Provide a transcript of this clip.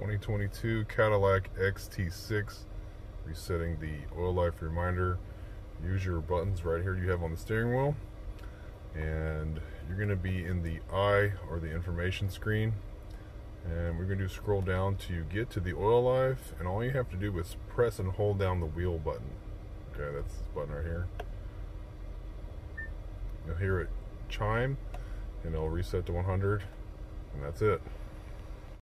2022 Cadillac XT6 resetting the oil life reminder. Use your buttons right here you have on the steering wheel. And you're going to be in the eye or the information screen. And we're going to scroll down to get to the oil life and all you have to do is press and hold down the wheel button. Okay that's this button right here. You'll hear it chime and it'll reset to 100 and that's it.